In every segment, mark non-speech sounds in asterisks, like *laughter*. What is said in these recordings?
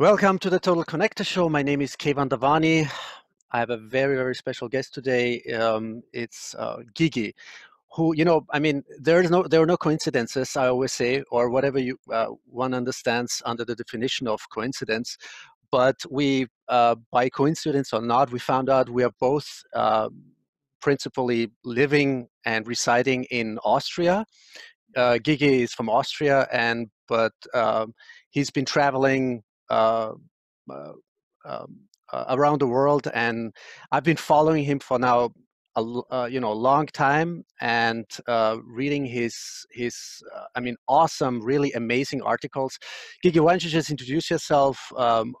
Welcome to the Total Connector Show. My name is Keyvan Davani. I have a very, very special guest today. Um, it's uh, Gigi, who, you know, I mean, there is no, there are no coincidences. I always say, or whatever you uh, one understands under the definition of coincidence. But we, uh, by coincidence or not, we found out we are both uh, principally living and residing in Austria. Uh, Gigi is from Austria, and but um, he's been traveling um, uh, around the world, and I've been following him for now a uh, you know a long time and uh, reading his his uh, I mean awesome, really amazing articles. Gigi, why don't you just introduce yourself? Um,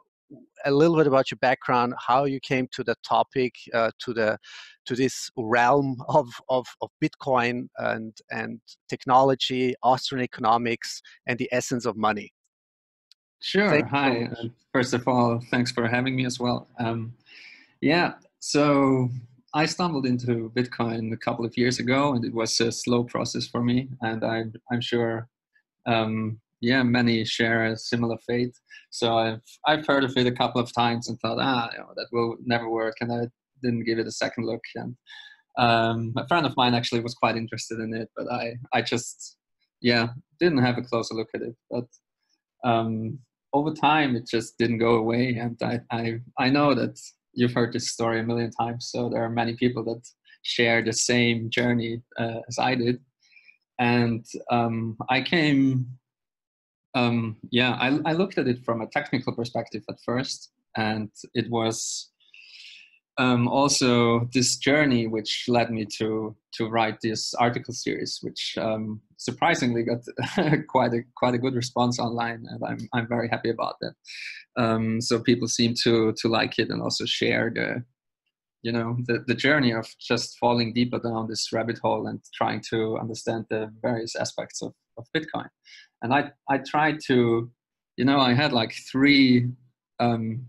a little bit about your background, how you came to the topic, to the to this realm *laughs* of, of, of Bitcoin and and technology, Austrian economics, and the essence of money. Sure. Thank Hi. So First of all, thanks for having me as well. Um, yeah. So I stumbled into Bitcoin a couple of years ago, and it was a slow process for me. And I'm I'm sure, um, yeah, many share a similar fate. So I've I've heard of it a couple of times and thought, ah, you know, that will never work, and I didn't give it a second look. And um, a friend of mine actually was quite interested in it, but I I just yeah didn't have a closer look at it. But um, over time it just didn't go away and I, I i know that you've heard this story a million times so there are many people that share the same journey uh, as i did. And um, i came um, yeah I, I looked at it from a technical perspective at first and it was um, also this journey which led me to to write this article series, which um, surprisingly got *laughs* quite a quite a good response online, and I'm I'm very happy about that. Um, so people seem to to like it and also share the you know the, the journey of just falling deeper down this rabbit hole and trying to understand the various aspects of, of bitcoin and i i tried to you know i had like three um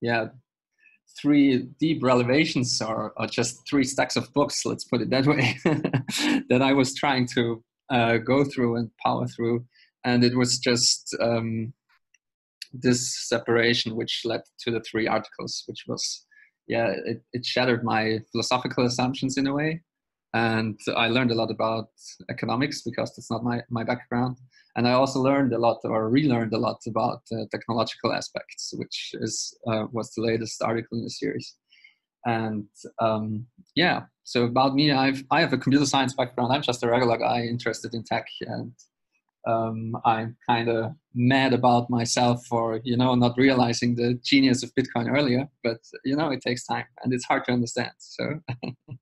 yeah three deep revelations or, or just three stacks of books, let's put it that way, *laughs* that I was trying to uh, go through and power through. And it was just um, this separation which led to the three articles, which was, yeah, it, it shattered my philosophical assumptions in a way. And I learned a lot about economics because that's not my, my background and I also learned a lot or relearned a lot about uh, technological aspects, which is uh, was the latest article in the series. And um, yeah, so about me, I've I have a computer science background. I'm just a regular guy interested in tech, and um, I'm kind of mad about myself for you know not realizing the genius of Bitcoin earlier. But you know, it takes time, and it's hard to understand. So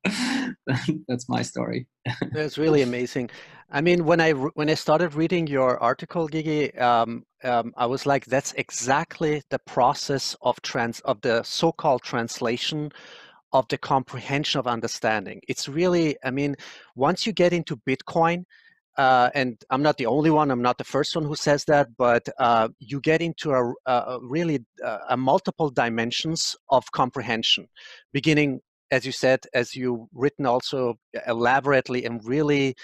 *laughs* that's my story. that's really amazing. I mean, when I when I started reading your article, Gigi, um, um, I was like, that's exactly the process of trans of the so-called translation of the comprehension of understanding. It's really, I mean, once you get into Bitcoin, uh, and I'm not the only one. I'm not the first one who says that, but uh, you get into a, a really uh, a multiple dimensions of comprehension, beginning, as you said, as you written also elaborately and really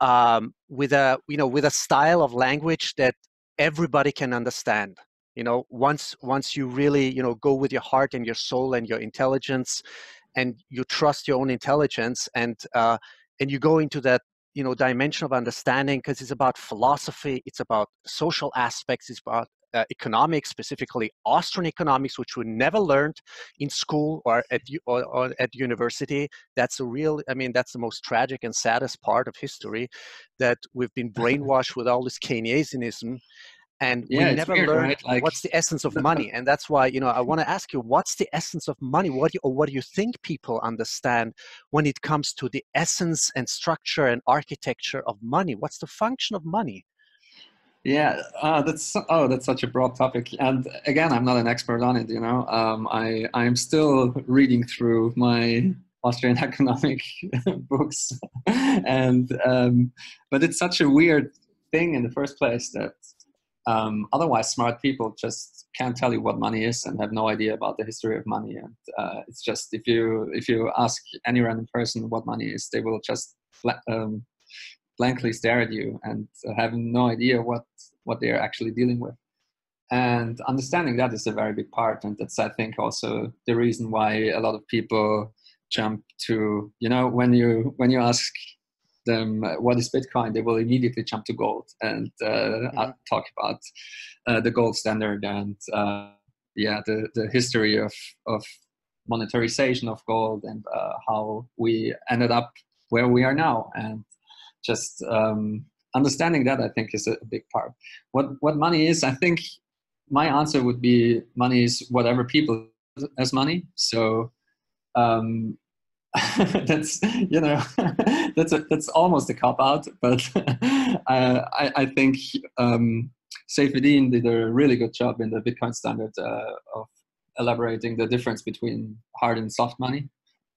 um, with a you know with a style of language that everybody can understand. You know, once once you really you know go with your heart and your soul and your intelligence, and you trust your own intelligence and uh, and you go into that you know dimension of understanding because it's about philosophy it's about social aspects it's about uh, economics specifically austrian economics which we never learned in school or at or, or at university. That's a real i mean that's the most tragic and saddest part of history that we've been *laughs* brainwashed with all this keynesianism and yeah, we never weird, learn right? like, what's the essence of money and that's why you know i *laughs* want to ask you what's the essence of money? What do you, or what do you think people understand when it comes to the essence and structure and architecture of money? What's the function of money? Yeah uh, that's oh that's such a broad topic and again i'm not an expert on it you know? Um, i i'm still reading through my austrian *laughs* economic *laughs* books and um, but it's such a weird thing in the first place that um, otherwise, smart people just can't tell you what money is and have no idea about the history of money. And uh, it's just if you if you ask any random person what money is, they will just um, blankly stare at you and have no idea what what they are actually dealing with. and understanding that is a very big part and that's i think also the reason why a lot of people jump to you know when you when you ask them uh, what is bitcoin they will immediately jump to gold and uh, mm-hmm. talk about uh, the gold standard and uh, yeah the, the history of of monetarization of gold and uh, how we ended up where we are now. And just um, understanding that i think is a big part. What what money is i think my answer would be money is whatever people as money. So um, *laughs* that's you know *laughs* that's a, that's almost a cop out but *laughs* uh, I, I think um, Saifedean did a really good job in the Bitcoin standard uh, of elaborating the difference between hard and soft money.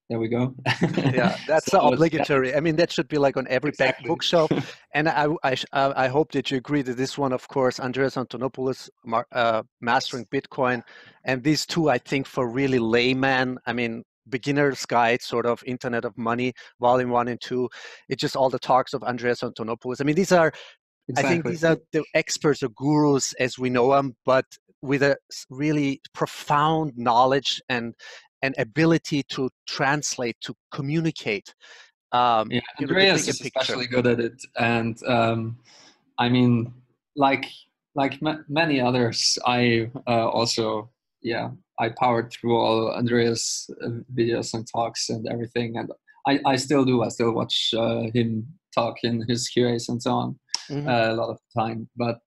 There we go. Yeah that's so obligatory. I mean that should be like on every exactly. back bookshelf. And I, I i hope that you agree that this one of course andreas antonopoulos uh, mastering bitcoin and these two i think for really layman i mean beginner's guide sort of internet of money volume one and two it's just all the talks of andreas antonopoulos i mean these are exactly. i think these are the experts or gurus as we know them but with a really profound knowledge and an ability to translate, to communicate. Um, yeah, Andreas is especially good at it, and um, I mean, like like many others, I uh, also yeah I powered through all Andreas uh, videos and talks and everything, and I, I still do. I still watch uh, him talk in his QAs and so on mm-hmm. uh, a lot of the time. But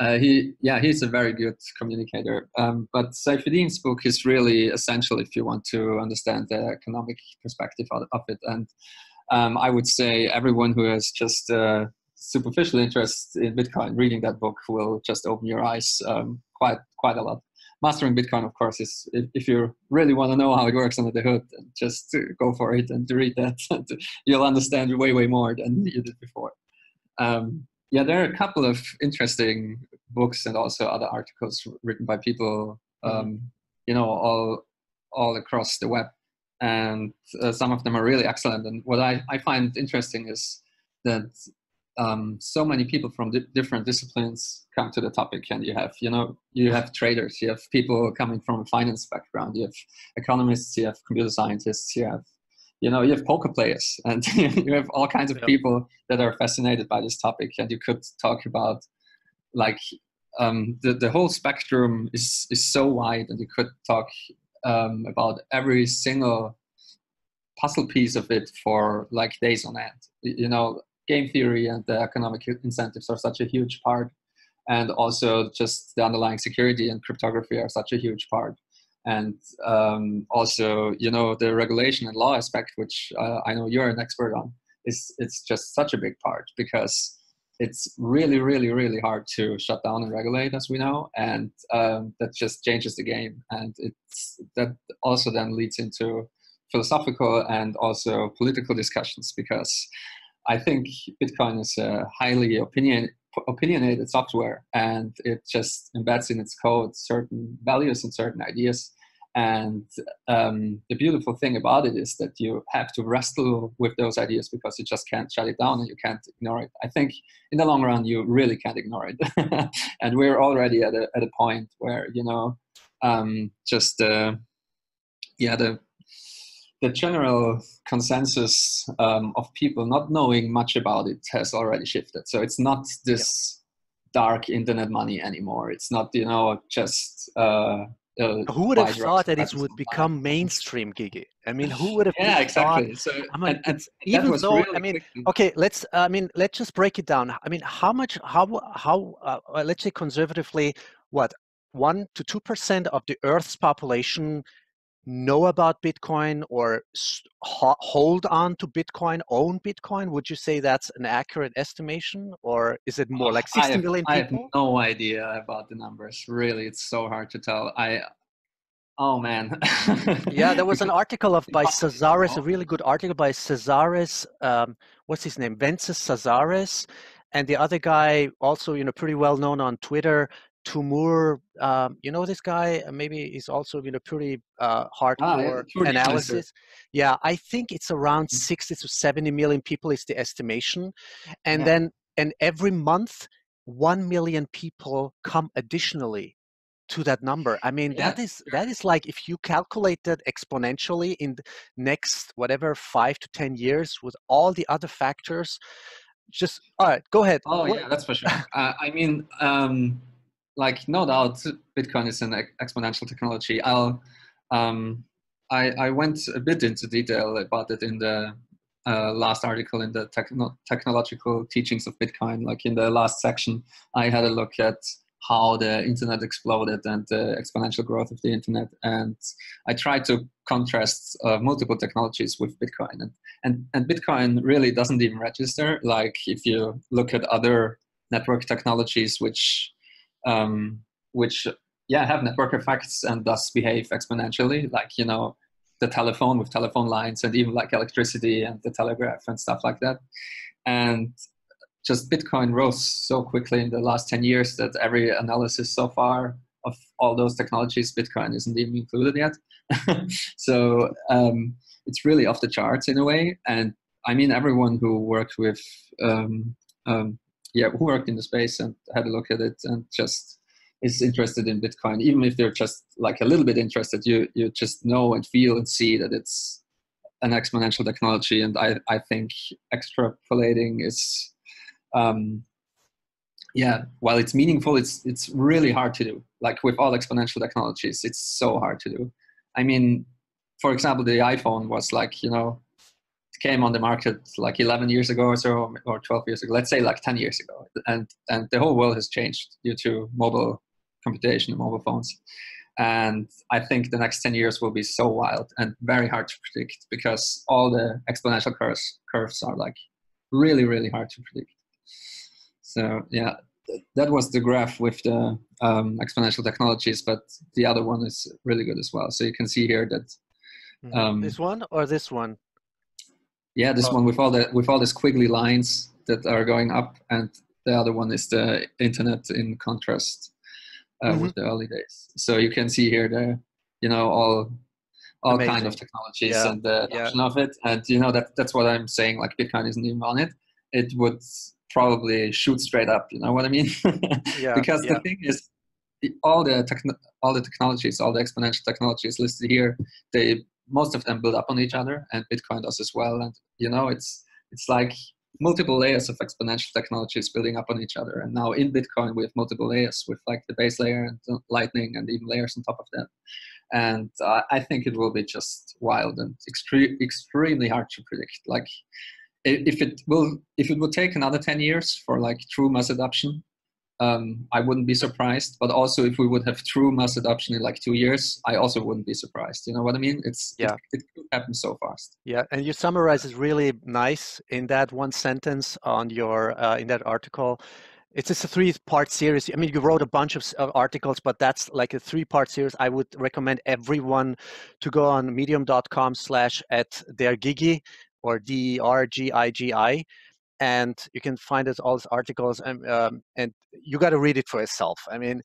uh, he, yeah, he's a very good communicator. Um, but Saifedean's book is really essential if you want to understand the economic perspective of, of it. And um, I would say everyone who has just uh, superficial interest in Bitcoin, reading that book will just open your eyes um, quite quite a lot. Mastering Bitcoin, of course, is if, if you really want to know how it works under the hood, just go for it and to read that. *laughs* You'll understand way way more than *laughs* you did before. Um, yeah, there are a couple of interesting books and also other articles written by people, mm-hmm. um, you know, all all across the web, and uh, some of them are really excellent. And what I, I find interesting is that um, so many people from di- different disciplines come to the topic, and you have, you know, you have traders, you have people coming from a finance background, you have economists, you have computer scientists, you have you know you have poker players *laughs* and you have all kinds of people that are fascinated by this topic and you could talk about like um, the, the whole spectrum is is so wide and you could talk um, about every single puzzle piece of it for like days on end. You know game theory and the economic incentives are such a huge part. And also just the underlying security and cryptography are such a huge part. And um, also you know the regulation and law aspect which uh, i know you're an expert on is it's just such a big part because it's really really really hard to shut down and regulate as we know. And um, that just changes the game. And it's that also then leads into philosophical and also political discussions because i think bitcoin is a highly opinion opinionated software and it just embeds in its code certain values and certain ideas and um, the beautiful thing about it is that you have to wrestle with those ideas because you just can't shut it down and you can't ignore it. I think in the long run, you really can't ignore it. *laughs* and we're already at a, at a point where, you know, um, just, uh, yeah, the, the general consensus um, of people not knowing much about it has already shifted. So it's not this dark internet money anymore. It's not, you know, just, uh, uh, who would have thought that it would become mainstream gigi i mean who would have yeah exactly. thought, so I mean, and, and even though really i mean okay let's i mean let's just break it down. I mean how much how how uh, let's say conservatively what one to two percent of the earth's population know about Bitcoin or hold on to Bitcoin, own Bitcoin? Would you say that's an accurate estimation, or is it more like 60 I have, million people? I have no idea about the numbers. Really, it's so hard to tell. I Oh man. yeah, there was an *laughs* article of by Casares, a really good article by Casares. Um, what's his name? Wences Casares, and the other guy, also you know, pretty well known on Twitter, Timur, um, you know this guy. Uh, maybe he's also you know pretty uh, hardcore ah, yeah, analysis. Yeah, I think it's around mm-hmm. sixty to seventy million people is the estimation, and yeah. then and every month one million people come additionally to that number. I mean, yeah. that is that is like if you calculate that exponentially in the next whatever five to ten years with all the other factors. Just all right, go ahead. Oh what? yeah, that's for sure. uh, I mean, um, like no doubt, Bitcoin is an exponential technology. I'll um, I, I went a bit into detail about it in the uh, last article in the techno- technological teachings of Bitcoin. Like in the last section, I had a look at how the internet exploded and the exponential growth of the internet. And I tried to contrast uh, multiple technologies with Bitcoin. And, and, and Bitcoin really doesn't even register. Like if you look at other network technologies, which, um, which yeah, have network effects and thus behave exponentially, like, you know, the telephone with telephone lines and even like electricity and the telegraph and stuff like that. And just Bitcoin rose so quickly in the last 10 years that every analysis so far of all those technologies, Bitcoin isn't even included yet. *laughs* so um, it's really off the charts in a way. And I mean, everyone who worked with, um, um, yeah, who worked in the space and had a look at it and just is interested in Bitcoin, even if they're just like a little bit interested, you you just know and feel and see that it's an exponential technology. And I I think extrapolating is, um, yeah, while it's meaningful, it's it's really hard to do. Like with all exponential technologies, it's so hard to do. I mean, for example, the iPhone was like you know came on the market like 11 years ago or so or 12 years ago let's say like 10 years ago and and the whole world has changed due to mobile computation and mobile phones. And I think the next 10 years will be so wild and very hard to predict because all the exponential curves, curves are like really, really hard to predict. So, yeah, that was the graph with the um, exponential technologies, but the other one is really good as well. So you can see here that mm-hmm. um, this one or this one. Yeah, this oh. one with all the with all these squiggly lines that are going up, and the other one is the internet in contrast uh, mm-hmm. with the early days. So you can see here the, you know, all all Amazing. kind of technologies yeah. and the adoption yeah. of it. And you know that that's what I'm saying. Like Bitcoin isn't even on it. It would probably shoot straight up. You know what I mean? *laughs* yeah. Because the thing is, all the techn- all the technologies, all the exponential technologies listed here, they most of them build up on each other, and Bitcoin does as well. And you know, it's it's like multiple layers of exponential technologies building up on each other. And now in Bitcoin, we have multiple layers with like the base layer and Lightning and even layers on top of that. And uh, I think it will be just wild and extre- extremely hard to predict. Like if it will, if it would take another 10 years for like true mass adoption, um, I wouldn't be surprised. But also, if we would have true mass adoption in like two years, I also wouldn't be surprised. You know what I mean? It's yeah, it, it could happen so fast. Yeah, and you summarize it really nice in that one sentence on your uh, in that article. It's just a three-part series. I mean, you wrote a bunch of, of articles, but that's like a three-part series. I would recommend everyone to go on medium.com/slash at dergigi or D E R G I G I and you can find it all these articles and um, and you got to read it for yourself i mean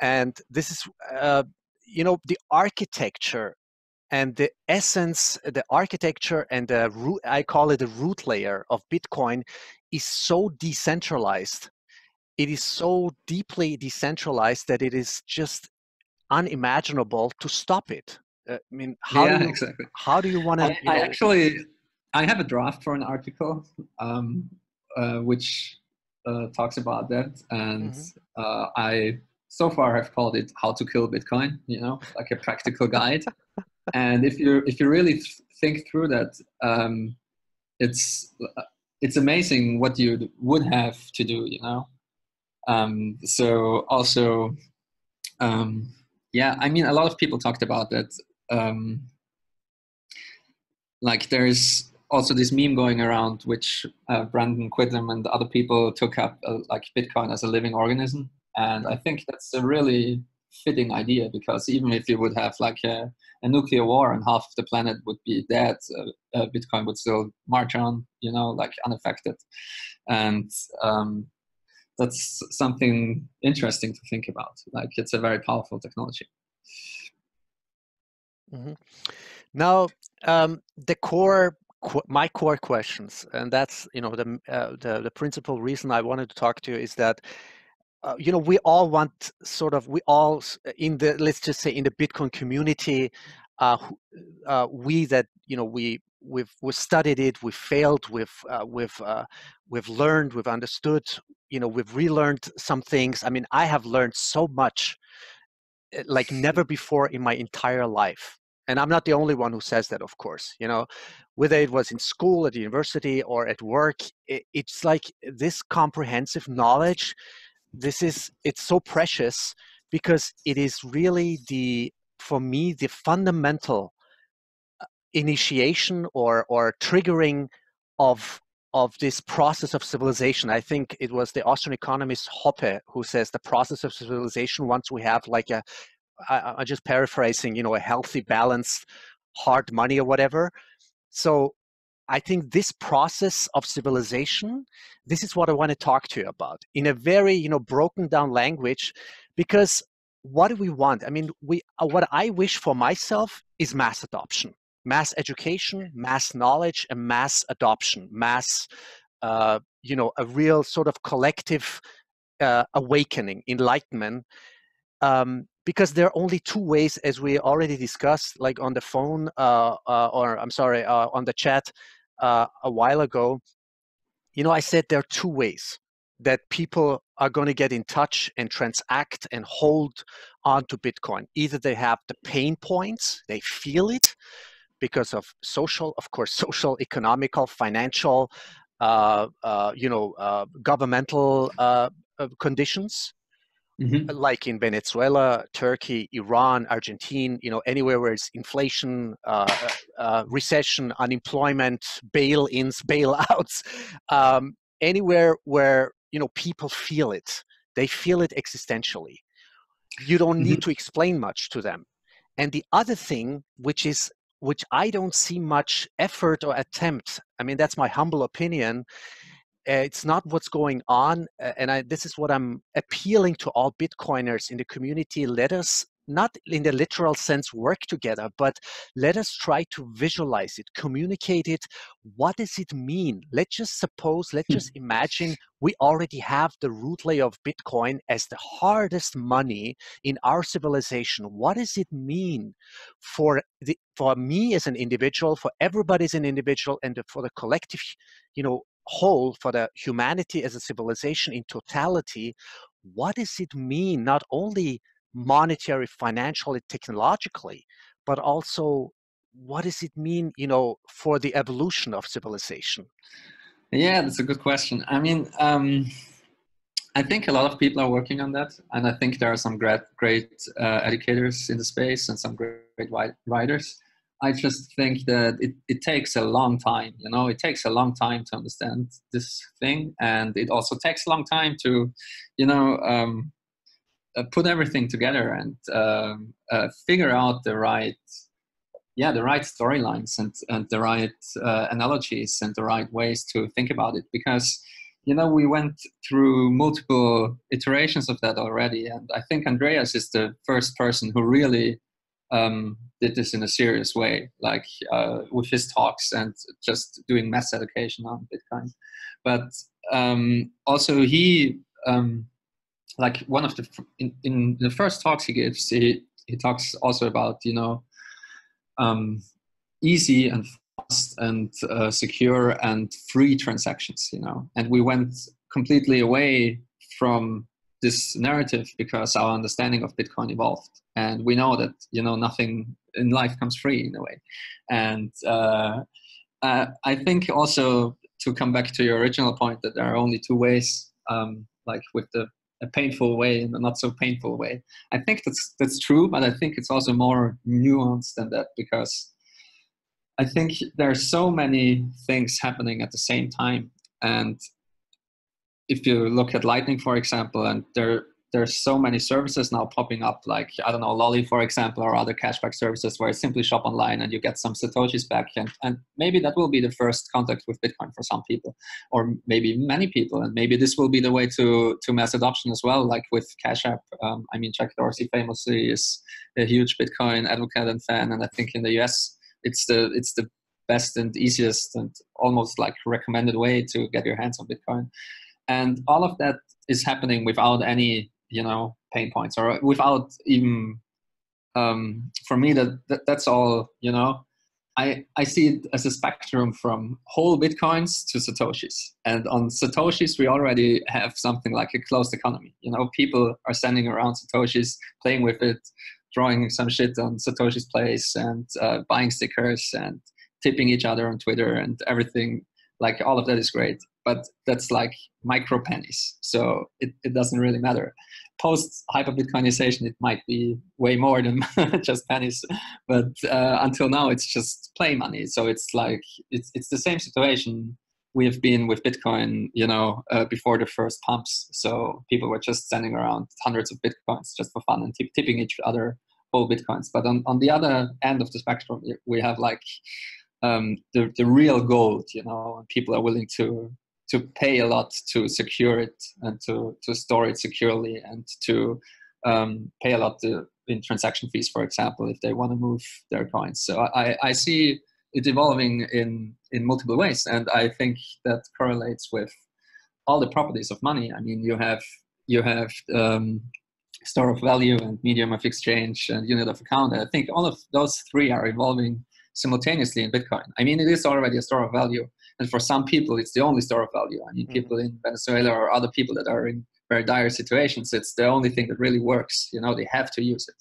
and this is uh, you know the architecture and the essence the architecture and the root i call it the root layer of bitcoin is so decentralized. It is so deeply decentralized that it is just unimaginable to stop it. Uh, i mean how yeah, do you, exactly. how do you want to I, I actually I have a draft for an article um, uh, which uh, talks about that, and mm-hmm. uh, I so far have called it "How to Kill Bitcoin." You know, like a practical guide. *laughs* and if you if you really th- think through that, um, it's it's amazing what you would have to do. You know, um, so also, um, yeah, I mean, a lot of people talked about that. Um, like there's also this meme going around, which uh, Brandon Quittem and other people took up, uh, like Bitcoin as a living organism, and I think that's a really fitting idea because even if you would have like a, a nuclear war and half of the planet would be dead, uh, uh Bitcoin would still march on, you know, like unaffected, and um, that's something interesting to think about. Like it's a very powerful technology. Mm-hmm. Now, um, the core my core questions, and that's you know the, uh, the the principal reason I wanted to talk to you is that uh, you know we all want sort of we all in the let's just say in the bitcoin community uh, uh, we that you know we we've we've studied it we've failed we've uh, we've uh, we've learned we've understood you know we've relearned some things. I mean i have learned so much eh, like never *laughs* before in my entire life and i'm not the only one who says that of course you know whether it was in school at university or at work it, it's like this comprehensive knowledge this is it's so precious because it is really the for me the fundamental uh, initiation or or triggering of of this process of civilization. I think it was the Austrian economist Hoppe who says the process of civilization once we have like a I, I'm just paraphrasing, you know, a healthy, balanced, hard money or whatever. So I think this process of civilization, this is what I want to talk to you about in a very, you know, broken down language, because what do we want? I mean, we uh, what I wish for myself is mass adoption, mass education, mass knowledge, and mass adoption, mass, uh, you know, a real sort of collective uh, awakening, enlightenment. Um, because there are only two ways, as we already discussed, like on the phone, uh, uh, or I'm sorry, uh, on the chat uh, a while ago. You know, I said there are two ways that people are going to get in touch and transact and hold on to Bitcoin. Either they have the pain points, they feel it because of social, of course, *laughs* social, economical, financial, uh, uh, you know, governmental conditions Mm-hmm. like in Venezuela, Turkey, Iran, Argentina, you know, anywhere where it's inflation, uh, uh, uh recession, unemployment, bail-ins, *laughs* bailouts, um, anywhere where you know people feel it, they feel it existentially. You don't need mm-hmm. to explain much to them. And the other thing, which is which I don't see much effort or attempt. I mean, that's my humble opinion it's not what's going on uh, and I, this is what i'm appealing to all bitcoiners in the community let us not in the literal sense work together but let us try to visualize it communicate it. What does it mean? Let's just suppose let's just *laughs* imagine we already have the root layer of bitcoin as the hardest money in our civilization. What does it mean for the for me as an individual for everybody as an individual and for the collective you know whole, for the humanity as a civilization in totality, what does it mean, not only monetary, financially, technologically, but also what does it mean, you know, for the evolution of civilization? Yeah, that's a good question. I mean, um, I think a lot of people are working on that, and I think there are some great, great uh, educators in the space and some great, great writers. I just think that it, it takes a long time, you know, it takes a long time to understand this thing. And it also takes a long time to, you know, um, uh, put everything together and um, uh, figure out the right, yeah, the right storylines and, and the right uh, analogies and the right ways to think about it. Because, you know, we went through multiple iterations of that already. And I think Andreas is the first person who really um, did this in a serious way, like uh, with his talks and just doing mass education on Bitcoin. But um, also he, um, like one of the in, in, the first talks he gives, he he talks also about you know um, easy and fast and uh, secure and free transactions. You know, and we went completely away from this narrative because our understanding of Bitcoin evolved, and we know that you know nothing in life comes free in a way, and uh, uh, I think also to come back to your original point that there are only two ways, um, like with the a painful way and a not so painful way. I think that's that's true, but I think it's also more nuanced than that because I think there are so many things happening at the same time, and if you look at Lightning, for example, and there there's so many services now popping up, like I don't know, Lolli, for example, or other cashback services where you simply shop online and you get some satoshis back, and and maybe that will be the first contact with Bitcoin for some people, or maybe many people, and maybe this will be the way to to mass adoption as well, like with Cash App. Um, I mean, Jack Dorsey famously is a huge Bitcoin advocate and fan, and I think in the US it's the it's the best and easiest and almost like recommended way to get your hands on Bitcoin and all of that is happening without any you know pain points or without even um, for me that, that that's all you know. I, I see it as a spectrum from whole bitcoins to satoshis. And on satoshis we already have something like a closed economy. You know people are sending around satoshis playing with it drawing some shit on satoshi's place and uh, buying stickers and tipping each other on twitter and everything. Like all of that is great but that's like micro pennies so it, it doesn't really matter. Post hyper bitcoinization it might be way more than *laughs* just pennies but uh, until now it's just play money. So it's like it's, it's the same situation we have been with bitcoin you know uh, before the first pumps. So people were just sending around hundreds of bitcoins just for fun and tipping each other whole bitcoins. But on, on the other end of the spectrum we have like um, the, the real gold you know and people are willing to to pay a lot to secure it and to, to store it securely and to um, pay a lot to, in transaction fees, for example, if they want to move their coins. So I, I see it evolving in, in multiple ways. And I think that correlates with all the properties of money. I mean, you have, you have um, store of value and medium of exchange and unit of account. I think all of those three are evolving simultaneously in Bitcoin. I mean, it is already a store of value and for some people it's the only store of value. I mean mm-hmm. people in venezuela or other people that are in very dire situations it's the only thing that really works you know they have to use it.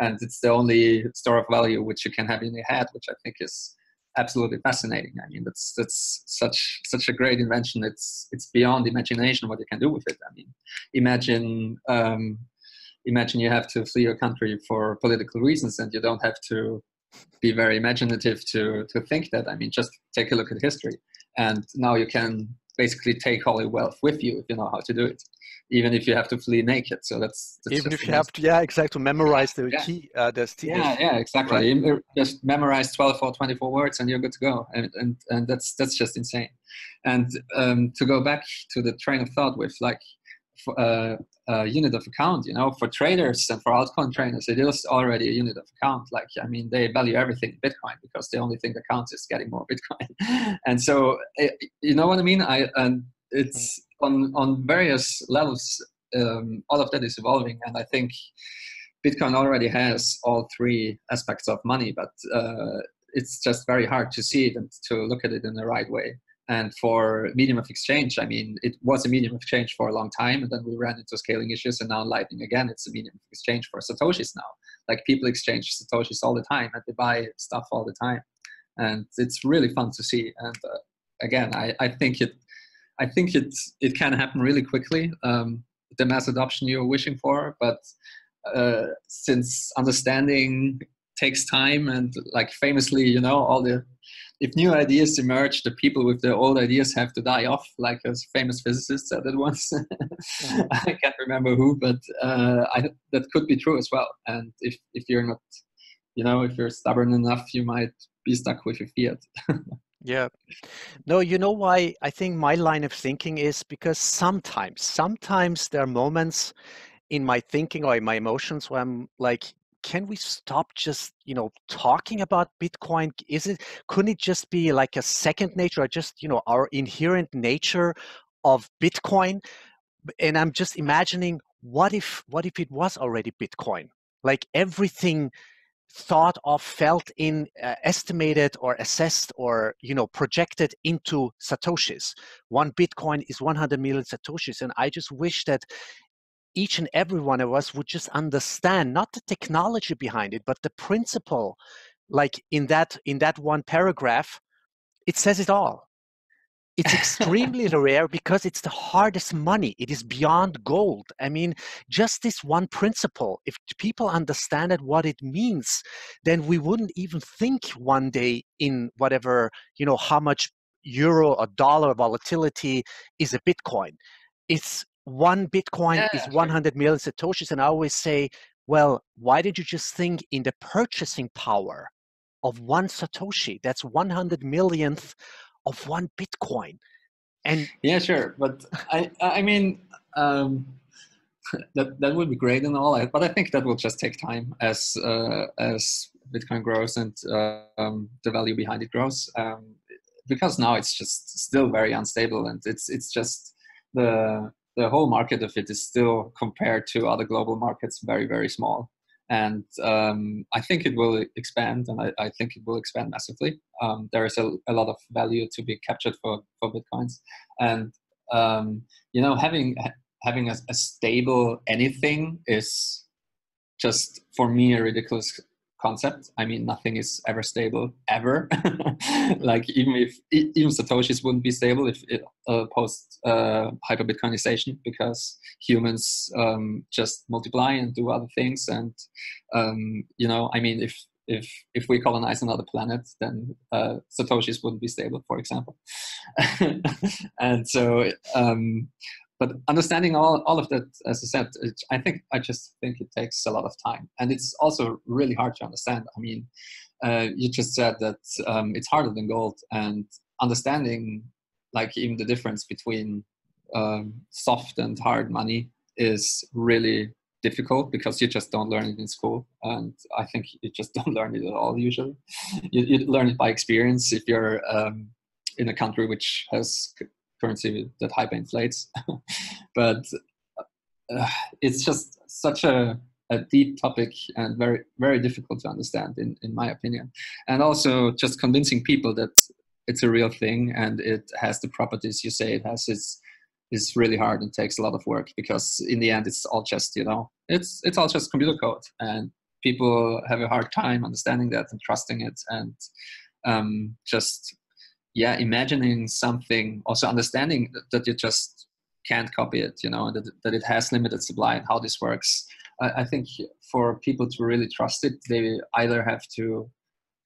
And it's the only store of value which you can have in your head which i think is absolutely fascinating. I mean that's that's such such a great invention. It's it's beyond imagination what you can do with it. I mean imagine um, imagine you have to flee your country for political reasons and you don't have to be very imaginative to to think that. I mean just take a look at history and now you can basically take all your wealth with you if you know how to do it even if you have to flee naked. So that's, that's even if you have to yeah exactly memorize the yeah. key uh, the yeah yeah exactly. right. just memorize 12 or 24 words and you're good to go. And and, and that's that's just insane. And um, to go back to the train of thought with like uh, a unit of account. You know, for traders and for altcoin traders, it is already a unit of account. Like, I mean, they value everything in Bitcoin because the only thing that counts is getting more Bitcoin. *laughs* and so, it, eh, you know what I mean? I and it's on on various levels. Um, all of that is evolving, and I think Bitcoin already has all three aspects of money, but uh, it's just very hard to see it and to look at it in the right way. And for medium of exchange, I mean, it was a medium of exchange for a long time, and then we ran into scaling issues, and now Lightning again, it's a medium of exchange for satoshis now. Like people exchange satoshis all the time, and they buy stuff all the time, and it's really fun to see. And uh, again, I, I think it, I think it it can happen really quickly. Um, the mass adoption you're wishing for, but uh, since understanding takes time, and like famously, you know, all the if new ideas emerge, the people with the old ideas have to die off, like a famous physicist said it once. *laughs* I can't remember who, but uh, I, that could be true as well. And if, if you're not, you know, if you're stubborn enough, you might be stuck with your fiat. *laughs* yeah. No, you know why I think my line of thinking is because sometimes, sometimes there are moments in my thinking or in my emotions where I'm like, can we stop just you know talking about bitcoin? Is it couldn't it just be like a second nature or just you know our inherent nature of bitcoin? And i'm just imagining what if what if it was already bitcoin? Like everything thought of felt in uh, estimated or assessed or you know projected into satoshis. One bitcoin is 100 million satoshis and i just wish that each and every one of us would just understand not the technology behind it but the principle like in that in that one paragraph it says it all. It's *laughs* extremely rare because it's the hardest money. It is beyond gold. I mean just this one principle if people understand it, what it means then we wouldn't even think one day in whatever you know how much euro or dollar volatility is a bitcoin. It's one Bitcoin yeah, is 100 million Satoshis. And I always say, well, why did you just think in the purchasing power of one Satoshi? That's 100 millionth of one Bitcoin. And yeah, sure. But I, I mean, um, *laughs* that, that would be great and all, but I think that will just take time as, uh, as Bitcoin grows and uh, um, the value behind it grows. Um, because now it's just still very unstable and it's, it's just, the the whole market of it is still compared to other global markets very very small and um, I think it will expand, and I, I think it will expand massively. Um, there is a, a, lot of value to be captured for for bitcoins, and um, you know, having having a, a, stable anything is just for me a ridiculous concept. I mean, nothing is ever stable ever. *laughs* like even if even satoshis wouldn't be stable if it, uh, post uh, hyper bitcoinization because humans um, just multiply and do other things. And um, you know, I mean, if if if we colonize another planet, then uh, satoshis wouldn't be stable, for example. *laughs* and so um, but understanding all, all of that as i said it, i think i just think it takes a lot of time. And it's also really hard to understand. I mean uh, you just said that um, it's harder than gold. And understanding like even the difference between um, soft and hard money is really difficult because you just don't learn it in school. And i think you just *laughs* don't learn it at all usually. You, you learn it by experience if you're um, in a country which has currency that hyperinflates. *laughs* but uh, it's just such a, a deep topic and very very difficult to understand in, in my opinion. And also just convincing people that it's a real thing and it has the properties you say it has is is really hard and takes a lot of work because in the end it's all just you know it's it's all just computer code and people have a hard time understanding that and trusting it and um, just yeah imagining something also understanding that, you just can't copy it you know that, that it has limited supply and how this works. I, I think for people to really trust it they either have to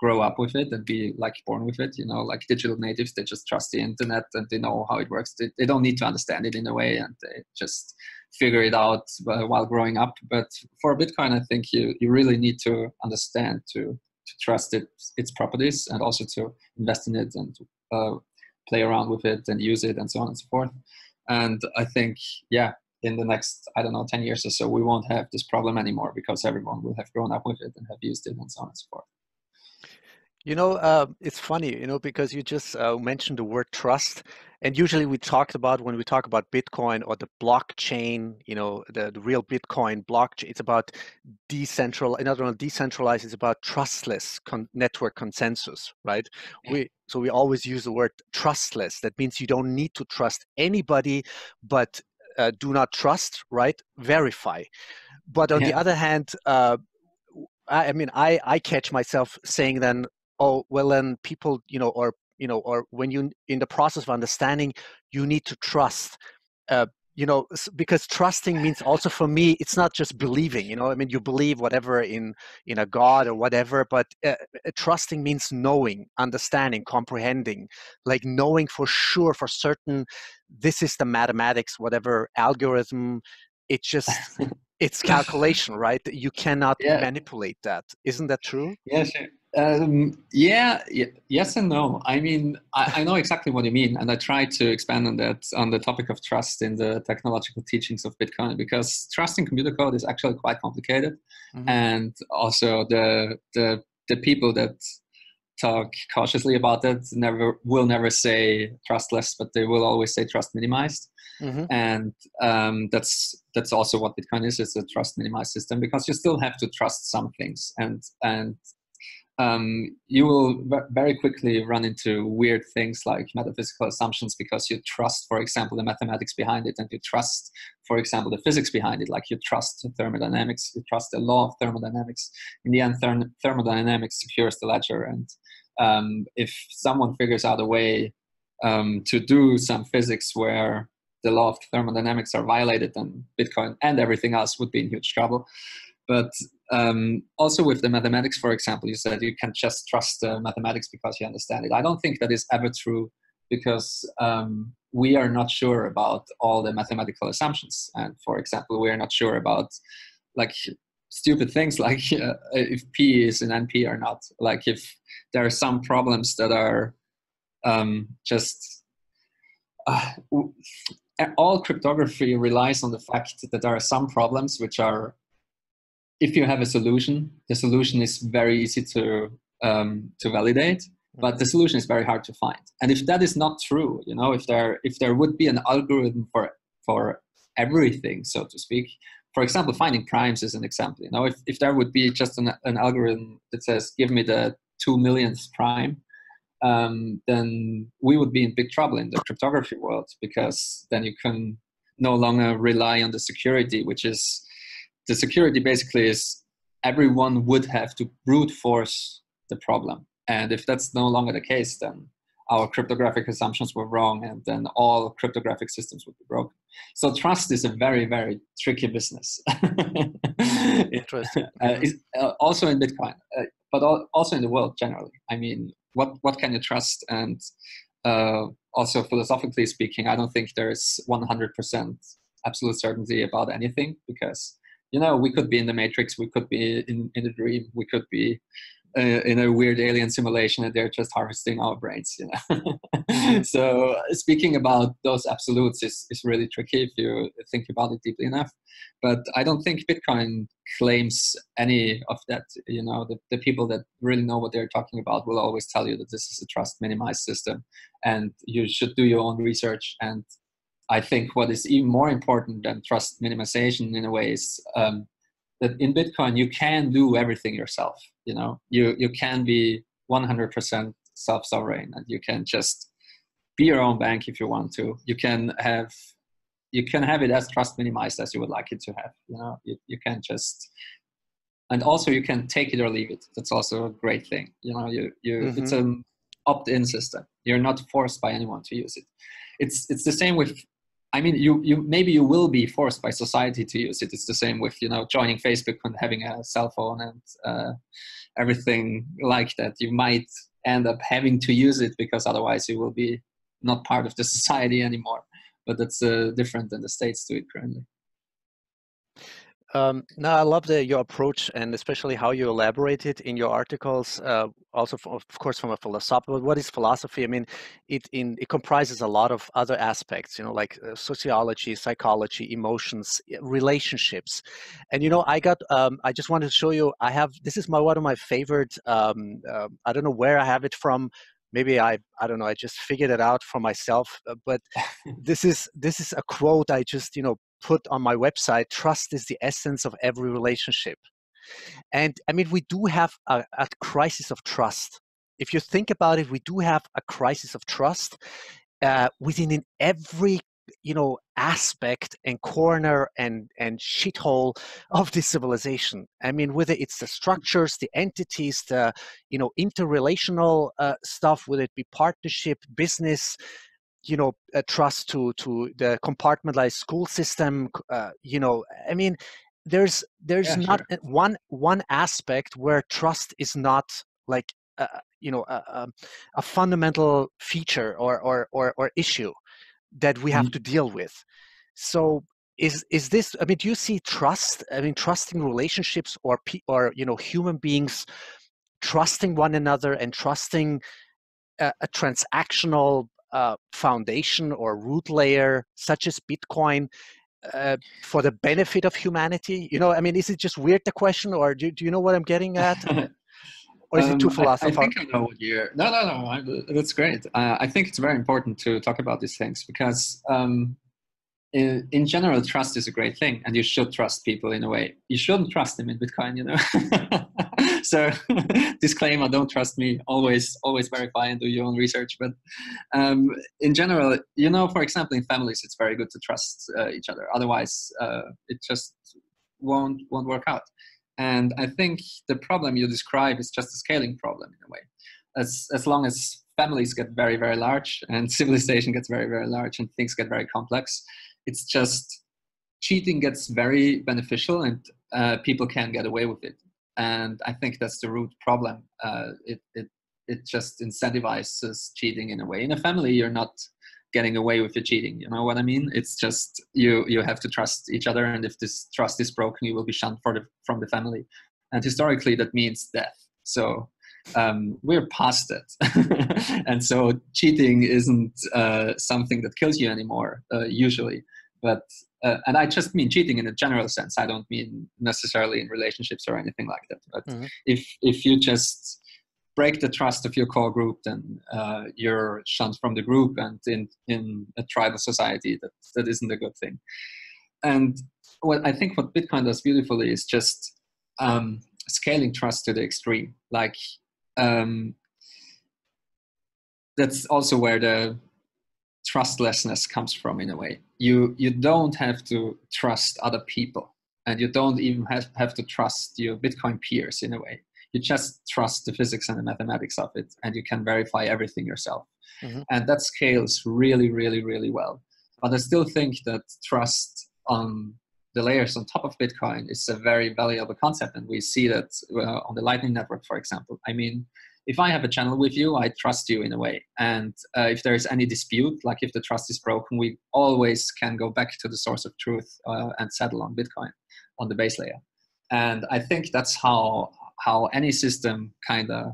grow up with it and be like born with it you know like digital natives they just trust the internet and they know how it works. They, they don't need to understand it in a way and they just figure it out while growing up. But for bitcoin i think you you really need to understand to to trust it, its properties and also to invest in it and uh, play around with it and use it and so on and so forth. And I think, yeah, in the next, I don't know, 10 years or so, we won't have this problem anymore because everyone will have grown up with it and have used it and so on and so forth. You know, uh, it's funny, you know, because you just uh, mentioned the word trust. And usually we talked about when we talk about Bitcoin or the blockchain, you know, the, the real Bitcoin blockchain, it's about decentral, another one, decentralized, it's about trustless con- network consensus, right? We So we always use the word trustless. That means you don't need to trust anybody, but uh, do not trust, right? Verify. But on yeah. the other hand, uh, I mean, I, I catch myself saying then, oh, well, then people, you know, or you know, or when you in the process of understanding, you need to trust. Uh, you know, because trusting means also for me, it's not just believing. You know, I mean, you believe whatever in in a God or whatever, but uh, uh, trusting means knowing, understanding, comprehending, like knowing for sure, for certain, this is the mathematics, whatever algorithm. It just *laughs* it's calculation, right? You cannot yeah. manipulate that. Isn't that true? Yeah, sure. Um, yeah, y- yes and no. I mean, I, I, know exactly what you mean, and I try to expand on that on the topic of trust in the technological teachings of Bitcoin because trusting computer code is actually quite complicated, mm-hmm. and also the the the people that talk cautiously about it never will never say trustless, but they will always say trust minimized, mm-hmm. and um, that's that's also what Bitcoin is. It's a trust minimized system because you still have to trust some things, and and um, you will very quickly run into weird things like metaphysical assumptions because you trust, for example, the mathematics behind it, and you trust, for example, the physics behind it. Like you trust thermodynamics, you trust the law of thermodynamics. In the end, therm- thermodynamics secures the ledger, and um, if someone figures out a way um, to do some physics where the law of thermodynamics are violated, then Bitcoin and everything else would be in huge trouble. But um, also with the mathematics, for example, you said you can just trust the mathematics because you understand it. I don't think that is ever true because um, we are not sure about all the mathematical assumptions. And for example, we are not sure about like stupid things *laughs* like uh, if P is an NP or not. Like if there are some problems that are um, just uh, all cryptography relies on the fact that there are some problems which are if you have a solution, the solution is very easy to um, to validate, but the solution is very hard to find. And if that is not true, you know, if there if there would be an algorithm for for everything, so to speak. For example, finding primes is an example. You know, if, if there would be just an, an algorithm that says, give me the two millionth prime, um, then we would be in big trouble in the cryptography world because then you can no longer rely on the security, which is the security basically is everyone would have to brute force the problem. And if that's no longer the case, then our cryptographic assumptions were wrong and then all cryptographic systems would be broken. So trust is a very, very tricky business. *laughs* Interesting. uh, uh, also in Bitcoin, uh, but also in the world generally. I mean, what, what can you trust? And uh, also philosophically speaking, I don't think there's 100% absolute certainty about anything because you know we could be in the matrix we could be in, in a dream we could be uh, in a weird alien simulation and they're just harvesting our brains you know? *laughs* So speaking about those absolutes is, is really tricky if you think about it deeply enough but i don't think bitcoin claims any of that you know? The, the people that really know what they're talking about will always tell you that this is a trust minimized system and you should do your own research and I think what is even more important than trust minimization in a way is um, that in Bitcoin you can do everything yourself. You know, you you can be 100% self-sovereign, and you can just be your own bank if you want to. You can have you can have it as trust minimized as you would like it to have. You know, you, you can just and also you can take it or leave it. That's also a great thing. You know, you you mm-hmm. it's an opt-in system. You're not forced by anyone to use it. It's it's the same with I mean, you, you maybe you will be forced by society to use it. It's the same with you know joining Facebook and having a cell phone and uh, everything like that. You might end up having to use it because otherwise you will be not part of the *laughs* society anymore. But that's uh, different than the states do it currently. Um, no, I love the, your approach and especially how you elaborate it in your articles. Uh, also, of course, from a philosophical. What is philosophy? I mean, it in it comprises a lot of other aspects. You know, like uh, sociology, psychology, emotions, relationships. And you know, I got. Um, I just wanted to show you. I have. This is my one of my favorite. Um, uh, I don't know where I have it from maybe i i don't know i just figured it out for myself uh, but *laughs* this is this is a quote i just you know put on my website trust is the essence of every relationship. And i mean we do have a, a, crisis of trust. If you think about it we do have a crisis of trust uh, within in every you know aspect and corner and and shithole of this civilization. I mean whether it's the structures the entities the you know interrelational uh, stuff whether it be partnership business you know uh, trust to to the compartmentalized school system uh, you know i mean there's there's yeah, not sure. one one aspect where trust is not like uh, you know a, a, fundamental feature or or or, or issue that we have mm-hmm. to deal with so is is this i mean do you see trust i mean trusting relationships or or you know human beings trusting one another and trusting a, a transactional uh, foundation or root layer such as Bitcoin uh, for the benefit of humanity? You know, I mean, is it just weird the question, or do, do you know what I'm getting at? *laughs* or is um, it too philosophical? I, I, think I know what you're. No, no, no. I, that's great. Uh, I think it's very important to talk about these things because, um, in, in, general, trust is a great thing, and you should trust people in a way. You shouldn't trust them in Bitcoin, you know. *laughs* so *laughs* disclaimer don't trust me. Always always verify and do your own research. But um, in general you know for example in families it's very good to trust uh, each other. Otherwise uh, it just won't won't work out. And i think the problem you describe is just a scaling problem in a way. As as long as families get very very large and *laughs* civilization gets very very large and things get very complex it's just cheating gets very beneficial and uh, people can get away with it and I think that's the root problem. Uh, it it it just incentivizes cheating in a way. In a family, you're not getting away with the cheating. You know what I mean? It's just you you have to trust each other, and if this trust is broken, you will be shunned the, from the family. And historically, that means death. So um, we're past it, *laughs* and so cheating isn't uh, something that kills you anymore uh, usually. But uh, and I just mean cheating in a general sense. I don't mean necessarily in relationships or anything like that. But mm-hmm. if if you just break the trust of your core group, then uh, you're shunned from the group, and in in a tribal society, that that isn't a good thing. And what I think what Bitcoin does beautifully is just um, scaling trust to the extreme. Like um, that's also where the trustlessness comes from in a way. You you don't have to trust other people, and you don't even have, have to trust your Bitcoin peers in a way. You just trust the physics and the mathematics of it, and you can verify everything yourself. Mm-hmm. And that scales really, really, really well. But I still think that trust on the layers on top of Bitcoin is a very valuable concept, and we see that uh, on the Lightning Network, for example. I mean, if I have a channel with you, I trust you in a way. And uh, if there is any dispute, like if the trust is broken, we always can go back to the source of truth uh, and settle on Bitcoin on the base layer. And I think that's how how any system kind of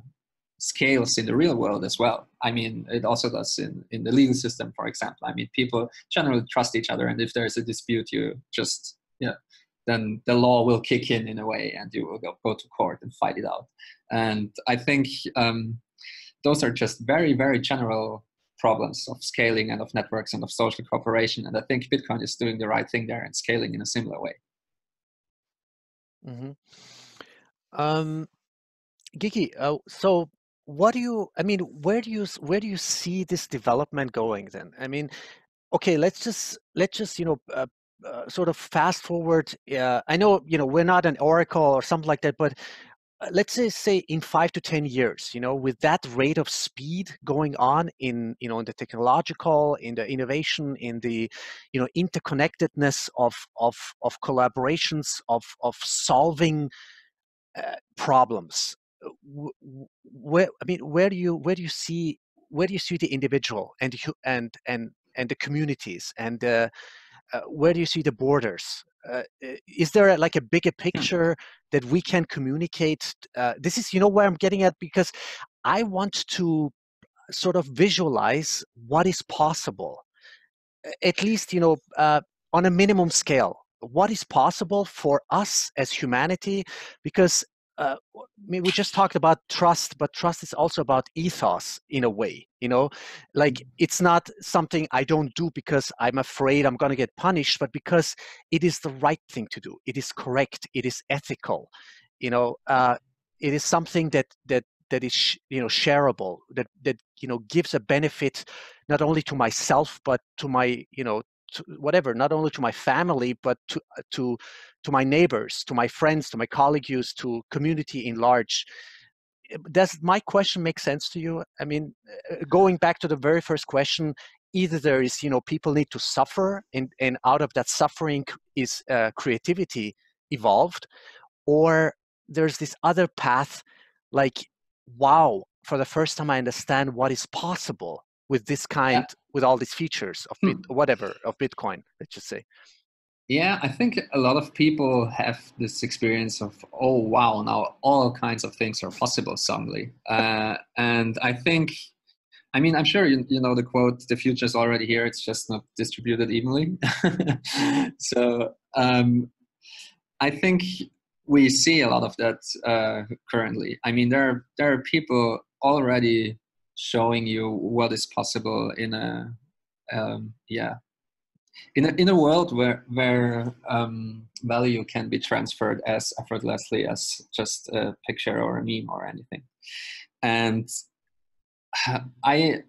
scales in the real world as well. I mean, it also does in, in the legal system, for example. I mean, people generally trust each other, and if there's a dispute, you just then the law will kick in in a way, and you will go, go to court and fight it out. And I think um, those are just very, very general problems of scaling and of networks and of social cooperation. And I think Bitcoin is doing the right thing there and scaling in a similar way. Mm-hmm. Um, Gigi, uh, so what do you? I mean, where do you where do you see this development going? Then, I mean, okay, let's just let's just you know uh, uh, sort of fast forward. Uh, I know you know we're not an oracle or something like that, but uh, let's say say in five to ten years you know with that rate of speed going on in you know in the technological in the innovation in the you know interconnectedness of of of collaborations of of solving uh, problems uh, where i mean where do you where do you see where do you see the individual and and and and the communities and uh, uh, where do you see the borders uh, is there a, like a bigger hmm. picture that we can communicate uh, this is you know where i'm getting at because i want to sort of visualize what is possible at least you know uh, on a minimum scale what is possible for us as humanity because uh, I mean, we just talked about trust, but trust is also about ethos in a way. You know, like mm-hmm. it's not something I don't do because I'm afraid I'm going to get punished, but because it is the right thing to do. It is correct. It is ethical. You know, uh, it is something that that that is you know shareable. That that you know gives a benefit not only to myself but to my you know to whatever, not only to my family, but to uh, to to my neighbors, to my friends, to my colleagues, to community in large. Eh, does my question make sense to you? I mean, uh, going back to the very first question, either there is you know people need to suffer, and and out of that suffering is uh, creativity evolved, or there's this other path, like wow, for the first time I understand what is possible with this kind yeah. with all these features of bit, hmm. whatever of bitcoin let's just say yeah i think a lot of people have this experience of oh wow now all kinds of things are possible suddenly uh, and i think i mean i'm sure you, you know the quote the future is already here it's just not distributed evenly *laughs* so um, i think we see a lot of that uh, currently i mean there are, there are people already showing you what is possible in a um, yeah in a, in a world where where um, value can be transferred as effortlessly as just a picture or a meme or anything. And i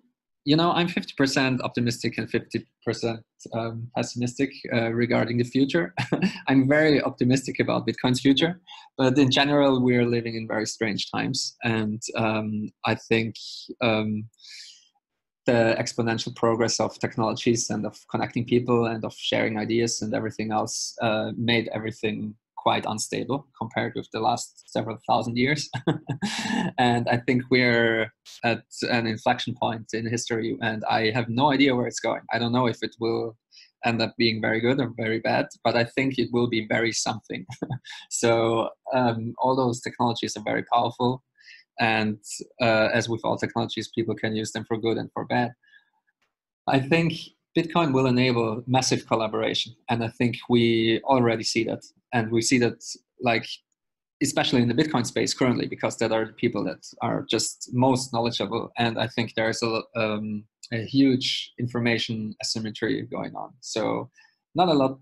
you know i'm 50% optimistic and 50% um, pessimistic uh, regarding the future. *laughs* I'm very optimistic about bitcoin's future but in general we're living in very strange times. And um, i think um, the exponential progress of technologies and of connecting people and of sharing ideas and everything else uh, made everything quite unstable compared with the last several thousand years. *laughs* and I think we're at an inflection point in history, and I have no idea where it's going. I don't know if it will end up being very good or very bad, but I think it will be very something. *laughs* so um, all those technologies are very powerful. And uh, as with all technologies, people can use them for good and for bad. I think Bitcoin will enable massive collaboration, and I think we already see that. And we see that, like, especially in the Bitcoin space currently, because that are the people that are just most knowledgeable. And I think there's a, um, a huge information asymmetry going on. So not a lot,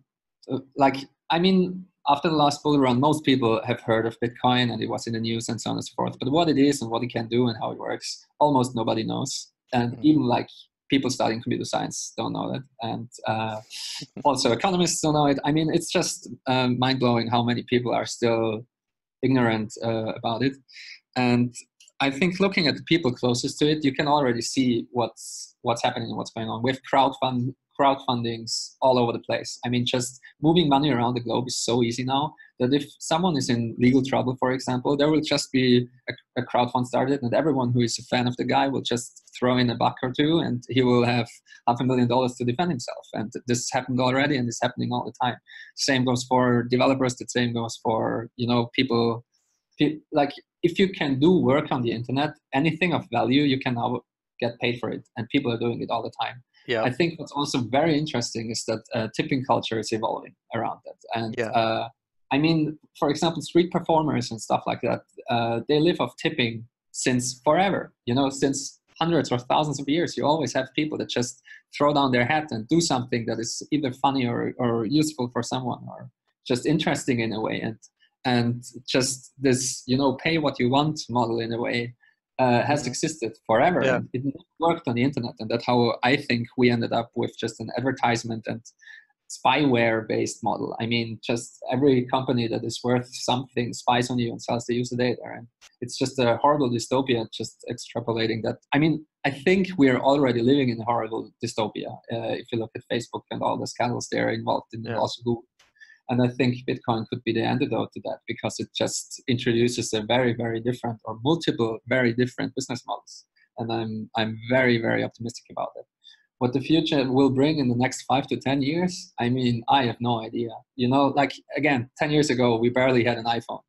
uh, like, I mean, after the last bull run, most people have heard of Bitcoin and it was in the news and so on and so forth. But what it is and what it can do and how it works, almost nobody knows. And mm-hmm. even like people studying computer science don't know that. And uh, also economists don't know it. I mean, it's just um, mind blowing how many people are still ignorant uh, about it. And I think looking at the people closest to it, you can already see what's what's happening and what's going on with crowdfund crowdfundings all over the place. I mean, just moving money around the globe is so easy now that if someone is in legal trouble, for example, there will just be a, a crowdfund started, and everyone who is a fan of the guy will just throw in a buck or two, and he will have half a million dollars to defend himself. And this happened already, and it's happening all the time. Same goes for developers. The same goes for you know people. Like if you can do work on the internet, anything of value, you can now get paid for it, and people are doing it all the time yeah. I think what's also very interesting is that uh, tipping culture is evolving around that. And yeah. uh, I mean, for example, street performers and stuff like that, uh, they live off tipping since forever. You know, since hundreds or thousands of years, you always have people that just throw down their hat and do something that is either funny or, or useful for someone or just interesting in a way. And and just this, you know, pay what you want model in a way uh, has existed forever. Yeah. It worked on the internet, and that's how I think we ended up with just an advertisement and spyware-based model. I mean, just every company that is worth something spies on you and sells the user data, and it's just a horrible dystopia. Just extrapolating that. I mean, I think we're already living in a horrible dystopia. Uh, if you look at Facebook and all the scandals they're involved in, yeah. also Google and I think Bitcoin could be the antidote to that because it just introduces a very, very different or multiple very different business models. And I'm, I'm very, very optimistic about it. What the future will bring in the next five to 10 years, I mean, I have no idea. You know, like again, 10 years ago, we barely had an iPhone.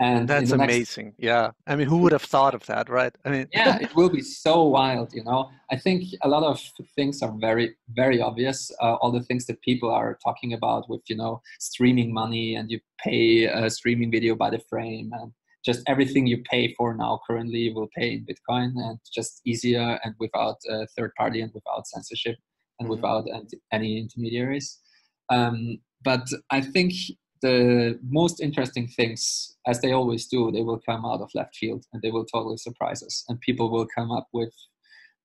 And that's amazing. Next, yeah. I mean, who would have thought of that, right? I mean, yeah, it will be *laughs* so wild, you know. I think a lot of things are very, very obvious. Uh, all the things that people are talking about with, you know, streaming money and you pay a streaming video by the frame and just everything you pay for now currently will pay in Bitcoin and just easier and without a third party and without censorship and mm-hmm. without any intermediaries. Um, but I think the most interesting things, as they always do, they will come out of left field and they will totally surprise us. And people will come up with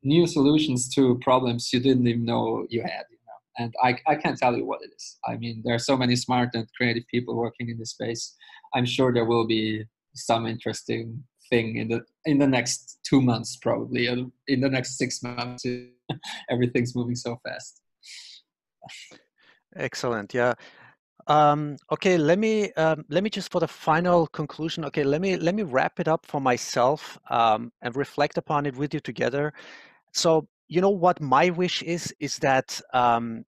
new solutions to problems you didn't even know you had. You know? And I, I can't tell you what it is. I mean, there are so many smart and creative people working in this space. I'm sure there will be some interesting thing in the in the next two months, probably, in the next six months. *laughs* Everything's moving so fast. Excellent. Yeah. Um, okay, let me um, let me just for the final conclusion. Okay, let me let me wrap it up for myself um, and reflect upon it with you together. So you know what my wish is is that um,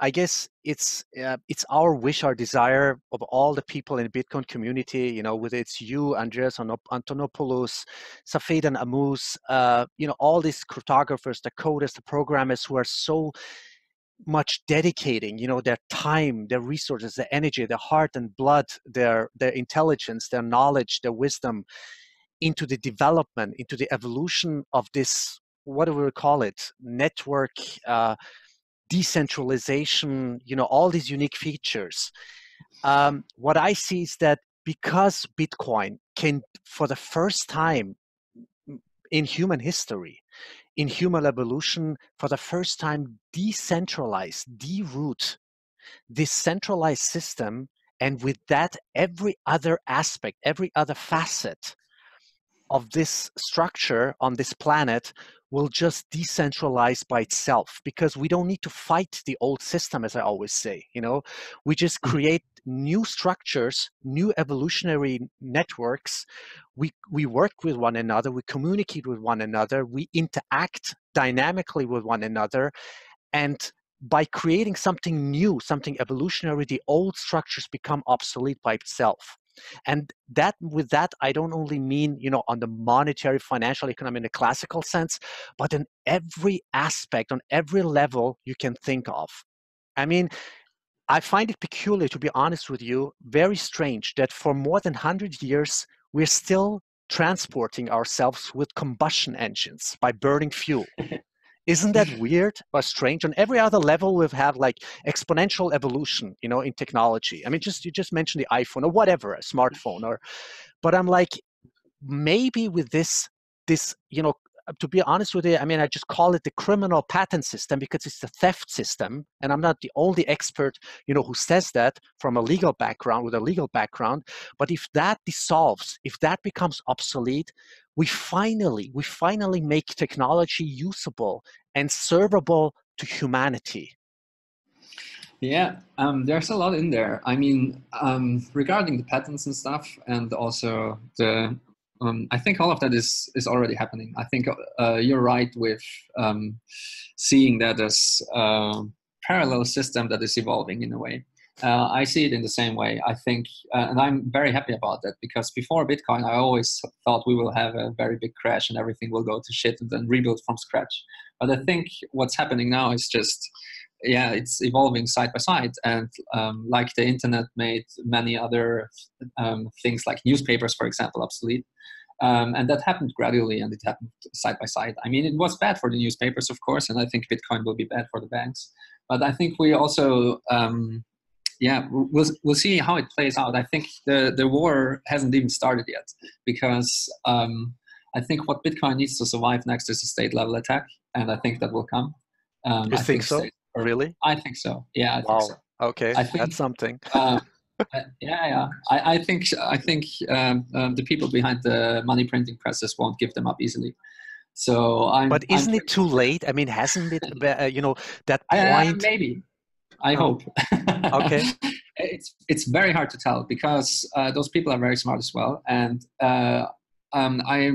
I guess it's uh, it's our wish, our desire of all the people in the Bitcoin community. You know, whether it's you, Andreas Antonopoulos, Saifedean Ammous, uh, you know, all these cryptographers, the coders, the programmers who are so much dedicating you know their time their resources their energy their heart and blood their their intelligence their knowledge their wisdom into the development into the evolution of this what do we call it network uh, decentralization you know all these unique features. Um, what i see is that because bitcoin can for the first time in human history in human evolution for the first time decentralize, deroot this centralized system, and with that, every other aspect, every other facet of this structure on this planet will just decentralize by itself because we don't need to fight the old system as i always say you know? We just mm. create new structures new evolutionary networks. We we work with one another we communicate with one another we interact dynamically with one another and by creating something new something evolutionary the old structures become obsolete by itself and that with that i don't only mean you know on the monetary financial economy in the classical sense but in every aspect on every level you can think of i mean I find it peculiar, to be honest with you, very strange that for more than 100 years, we're still transporting ourselves with combustion engines by burning fuel. Isn't that mm-hmm. weird or strange? On every other level, we've had like exponential evolution, you know, in technology. I mean, just you just mentioned the iPhone or whatever, a smartphone, or, but I'm like, maybe with this, this, you know, to be honest with you, I mean, I just call it the criminal patent system because it's the theft system. And I'm not the only expert, you know, who says that from a legal background with a legal background. But if that dissolves, if that becomes obsolete, we finally, we finally make technology usable and servable to humanity. Yeah, um, there's a lot in there. I mean, um, regarding the patents and stuff, and also the um, I think all of that is is already happening. I think uh, you're right with um, seeing that as a parallel system that is evolving in a way. Uh, I see it in the same way. I think, uh, and I'm very happy about that because before Bitcoin, I always thought we will have a very big crash and everything will go to shit and then rebuild from scratch. But I think what's happening now is just yeah, it's evolving side by side. And um, like the internet made many other um, things like newspapers, for example, obsolete. Um, and that happened gradually and it happened side by side. I mean, it was bad for the newspapers, of course, and I think Bitcoin will be bad for the banks. But I think we also, um, yeah, we'll, we'll see how it plays out. I think the, the war hasn't even started yet because um, I think what Bitcoin needs to survive next is a state level attack, and I think that will come. Um, you I think, think so? State, really? I think so. Yeah, I wow. So. Okay, I think, that's something. uh, yeah, yeah. I, I think I think um, um, the people behind the money printing presses won't give them up easily. So I'm. But isn't I'm, it too late? I mean, hasn't it? Uh, you know that point. Uh, maybe. I oh. hope. *laughs* okay. it's it's very hard to tell because uh, those people are very smart as well, and uh, um, I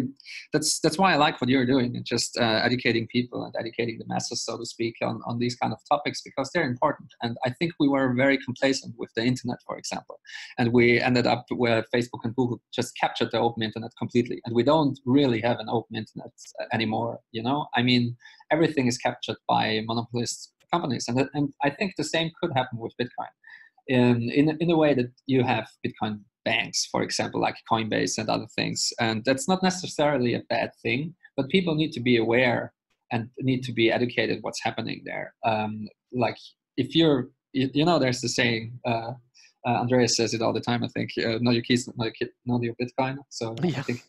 that's that's why I like what you're doing and just uh, educating people and educating the masses, so to speak, on, on these kind of topics because they're important. And I think we were very complacent with the internet, for example, and we ended up where Facebook and Google just captured the open internet completely, and we don't really have an open internet anymore. You know, I mean, everything is captured by monopolist companies, and and I think the same could happen with Bitcoin. In, in, in a way that you have Bitcoin banks, for example, like Coinbase and other things. And that's not necessarily a bad thing, but people need to be aware and need to be educated what's happening there. Um, like if you're, you, you, know, there's the saying, uh, uh, Andreas says it all the time, I think, uh, know your keys, know your, know your Bitcoin. So yeah. I think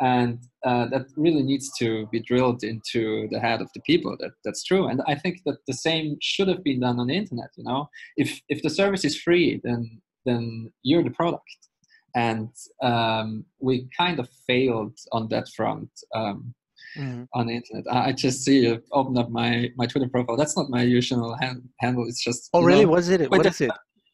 and uh, that really needs to be drilled into the head of the people that that's true and i think that the same should have been done on the internet you know if if the service is free then then you're the product. And um, we kind of failed on that front um, mm-hmm. on the internet. I, just see you open up my, my Twitter profile. That's not my usual hand, handle. It's just. Oh, really? Know, what is it? What is it?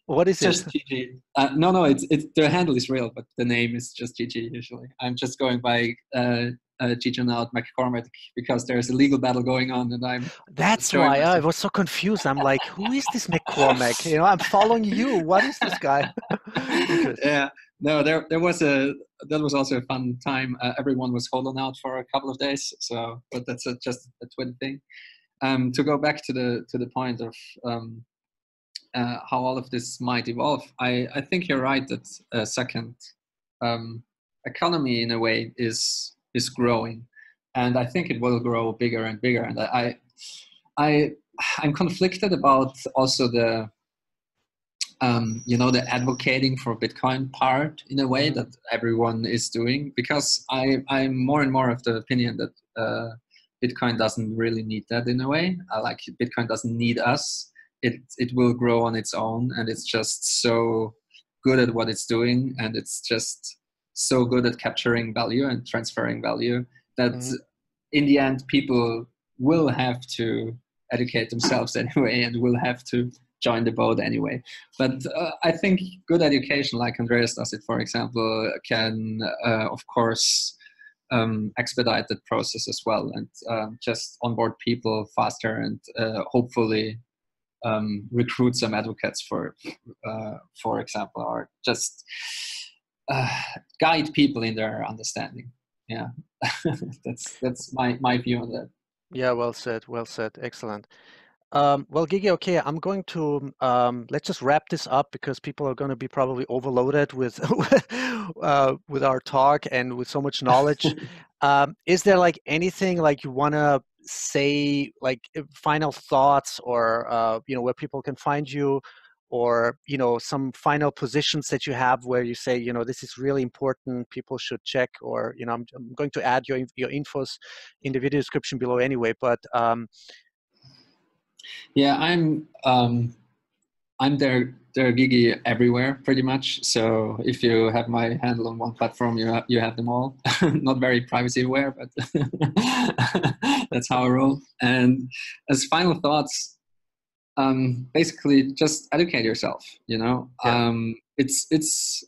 What is just it? Gigi. Uh, no, no, it's, it's the handle is real, but the name is just Gigi usually. I'm just going by uh, uh, out McCormack because there's a legal battle going on, and I'm. That's why I was so confused. I'm like, who is this McCormack? You know, I'm following you. What is this guy? *laughs* *laughs* yeah, no, there there was a that was also a fun time. Uh, everyone was holding out for a couple of days, so but that's a, just a twin thing. Um, to go back to the to the point of um, uh, how all of this might evolve, I I think you're right that a second um, economy in a way is is growing, and I think it will grow bigger and bigger. And I, I, I'm conflicted about also the, um, you know, the advocating for Bitcoin part in a way mm-hmm. that everyone is doing because I, I'm more and more of the opinion that uh, Bitcoin doesn't really need that in a way. I like Bitcoin doesn't need us. It it will grow on its own, and it's just so good at what it's doing, and it's just so good at capturing value and transferring value that mm-hmm. in the end people will have to educate themselves *laughs* anyway and will have to join the boat anyway but uh, i think good education like andreas does it for example can uh, of course um, expedite that process as well and um, just onboard people faster and uh, hopefully um, recruit some advocates for uh, for example or just uh, *sighs* guide people in their understanding. Yeah, *laughs* that's that's my my view on that. Yeah, well said, well said, excellent. Um, well, Gigi, okay, I'm going to um, let's just wrap this up because people are going to be probably overloaded with *laughs* uh, with our talk and with so much knowledge. *laughs* um, is there like anything like you want to say, like uh, final thoughts, or uh, you know where people can find you, or you know some final positions that you have where you say, you know, this is really important, people should check, or you know, I'm, I'm going to add your your infos in the video description below anyway, but um, yeah, I'm um, I'm there dergigi everywhere pretty much. So if you have my handle on one platform, you have, you have them all. *laughs* Not very privacy aware, but *laughs* that's how I roll. And as final thoughts, um, basically just educate yourself. You know, yeah. um, it's it's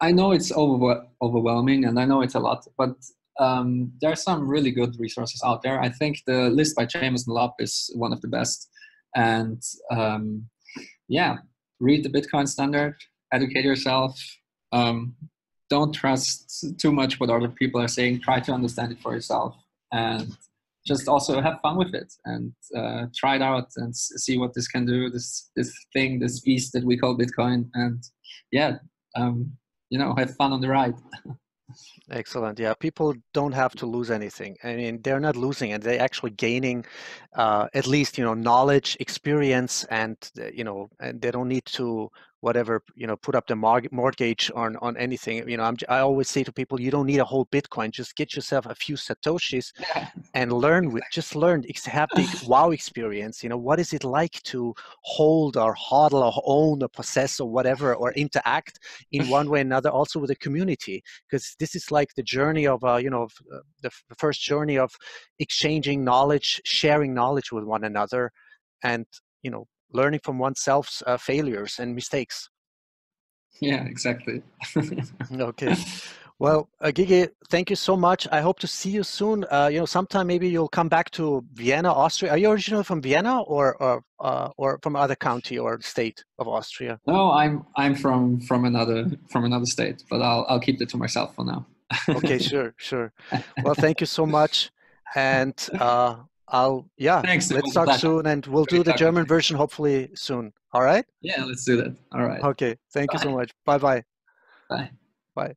I know it's over, overwhelming, and I know it's a lot, but um, there are some really good resources out there. I think the list by Jameson Lopp is one of the best. And um, yeah, read the Bitcoin standard, educate yourself. Um, don't trust too much what other people are saying. Try to understand it for yourself, and just also have fun with it and uh, try it out and see what this can do. This this thing, this beast that we call Bitcoin, and yeah, um, you know, have fun on the ride. *laughs* Excellent. Yeah, people don't have to lose anything. I mean, they're not losing, and they're actually gaining, uh, at least you know, knowledge, experience, and uh, you know, and they don't need to whatever you know put up the mortgage on on anything you know I'm, i always say to people you don't need a whole bitcoin just get yourself a few satoshis yeah. *laughs* and learn with just learn It's have the *laughs* wow experience you know what is it like to hold or hodl or own or possess or whatever or interact in one way or another also with the community because this is like the journey of uh, you know uh, the, the first journey of exchanging knowledge sharing knowledge with one another and you know learning from oneself's uh, failures and mistakes. Yeah, exactly. *laughs* okay. Well, uh, Gigi, thank you so much. I hope to see you soon. Uh, you know, sometime maybe you'll come back to Vienna, Austria. Are you originally from Vienna or or uh, or from other county or state of Austria? No, I'm I'm from from another from another state, but I'll I'll keep it to myself for now. okay, sure, sure. *laughs* Well, thank you so much, and uh, I'll yeah. Thanks. Let's talk soon, and we'll Great do the German version hopefully soon. All right. Yeah, let's do that. All right. Okay. Thank bye. you so much. Bye-bye. Bye. Bye.